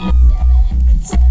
seven, seven.